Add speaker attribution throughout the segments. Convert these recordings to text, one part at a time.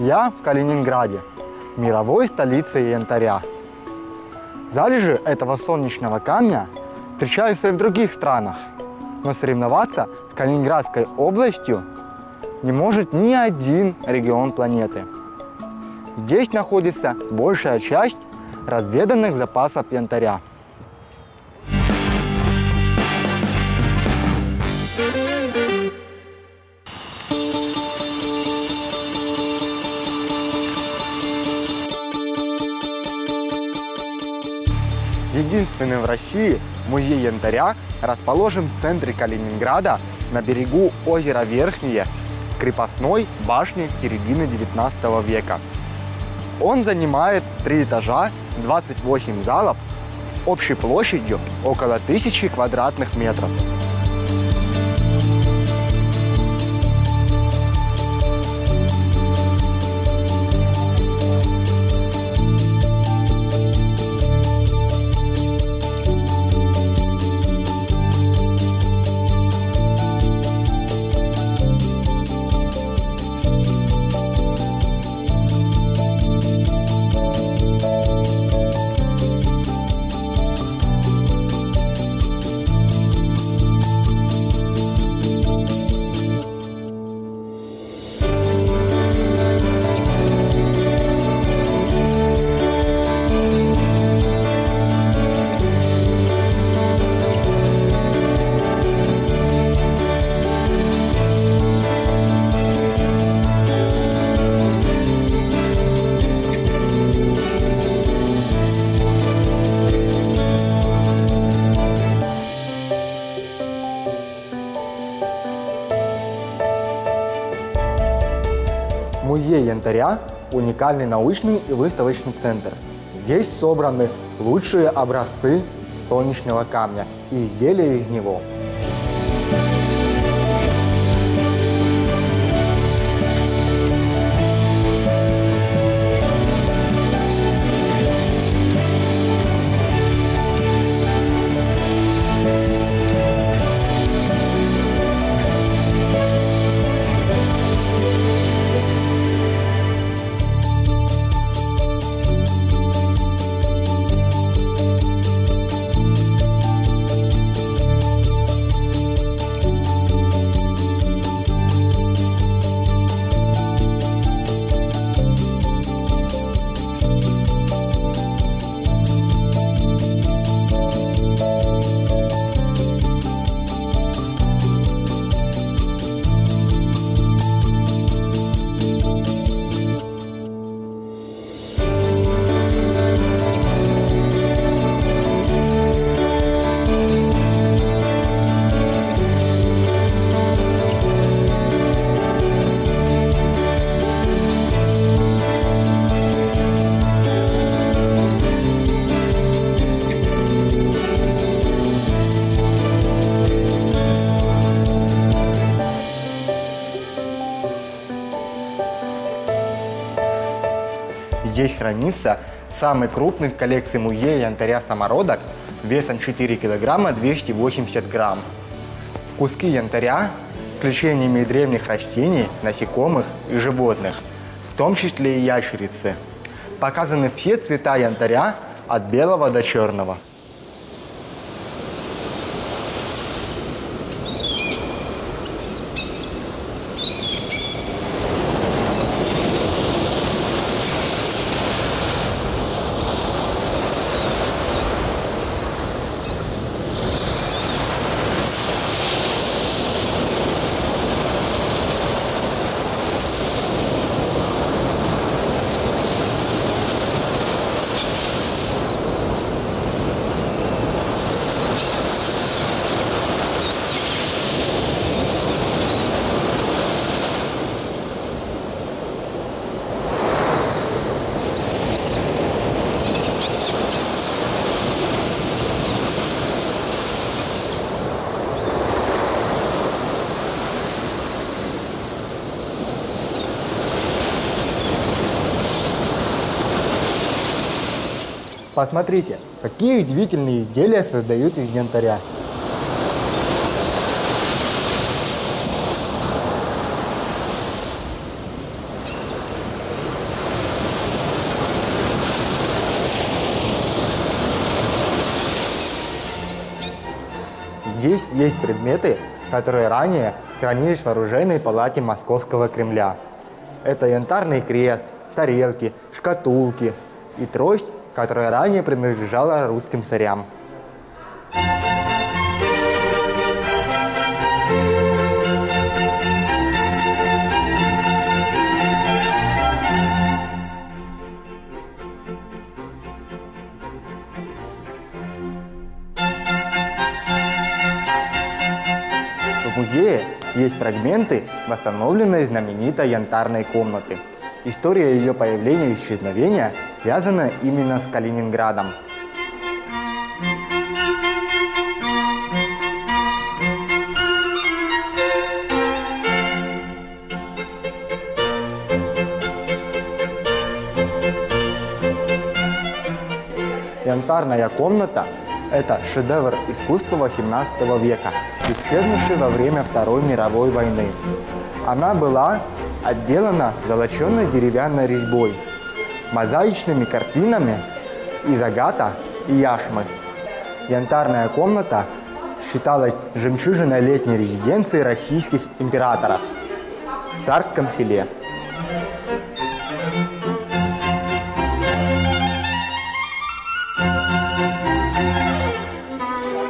Speaker 1: Я в Калининграде, мировой столице янтаря. Залежи этого солнечного камня встречаются и в других странах, но соревноваться с Калининградской областью не может ни один регион планеты. Здесь находится большая часть разведанных запасов янтаря. Единственный в России музей янтаря расположен в центре Калининграда на берегу озера Верхнее, крепостной башни середины 19 века. Он занимает три этажа, 28 залов, общей площадью около тысячи квадратных метров. Музей янтаря – уникальный научный и выставочный центр. Здесь собраны лучшие образцы солнечного камня и изделия из него. Здесь хранится самый крупный в коллекции музея янтаря самородок весом 4 килограмма 280 грамм. Куски янтаря с включениями древних растений, насекомых и животных, в том числе и ящерицы. Показаны все цвета янтаря от белого до черного. Посмотрите, какие удивительные изделия создают из янтаря. Здесь есть предметы, которые ранее хранились в оружейной палате Московского Кремля. Это янтарный крест, тарелки, шкатулки и трость которая ранее принадлежала русским царям. В музее есть фрагменты восстановленной знаменитой янтарной комнаты. История ее появления и исчезновения связана именно с Калининградом. Янтарная комната – это шедевр искусства XVIII века, исчезнувший во время Второй мировой войны. Она была отделана золоченой деревянной резьбой, мозаичными картинами из агата и яшмы. Янтарная комната считалась жемчужиной летней резиденции российских императоров в Царском селе.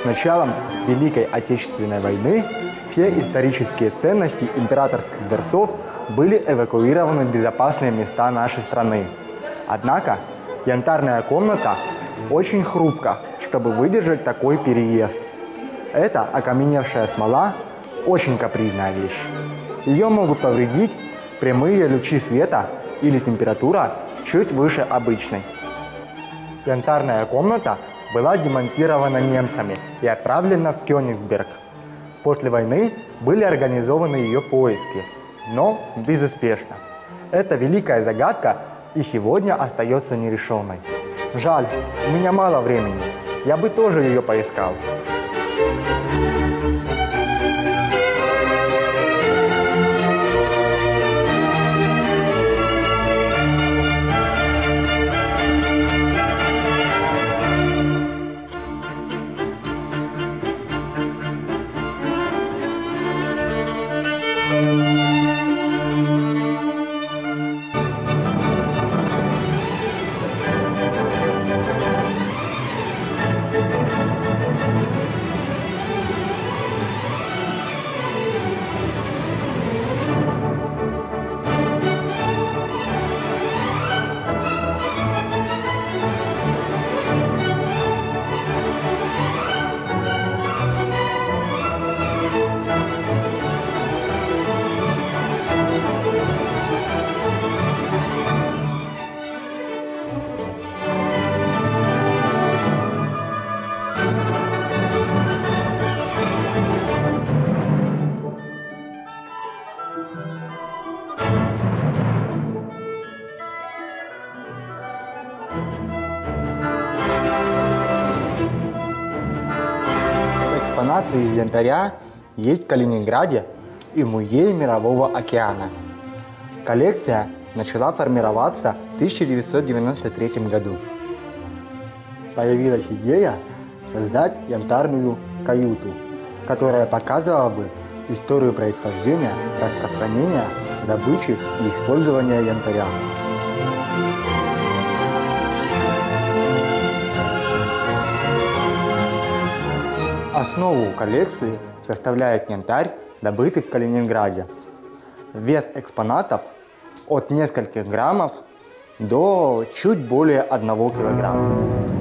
Speaker 1: С началом Великой Отечественной войны все исторические ценности императорских дворцов были эвакуированы в безопасные места нашей страны. Однако янтарная комната очень хрупка, чтобы выдержать такой переезд. Это окаменевшая смола – очень капризная вещь. Ее могут повредить прямые лучи света или температура чуть выше обычной. Янтарная комната была демонтирована немцами и отправлена в Кёнигсберг. После войны были организованы ее поиски, но безуспешно. Эта великая загадка и сегодня остается нерешенной. Жаль, у меня мало времени. Я бы тоже ее поискал. Экспонаты из янтаря есть в Калининграде и в Музее Мирового океана. Коллекция начала формироваться в 1993 году. Появилась идея создать янтарную каюту, которая показывала бы историю происхождения, распространения, добычи и использования янтаря. Основу коллекции составляет янтарь, добытый в Калининграде. Вес экспонатов от нескольких граммов до чуть более одного килограмма.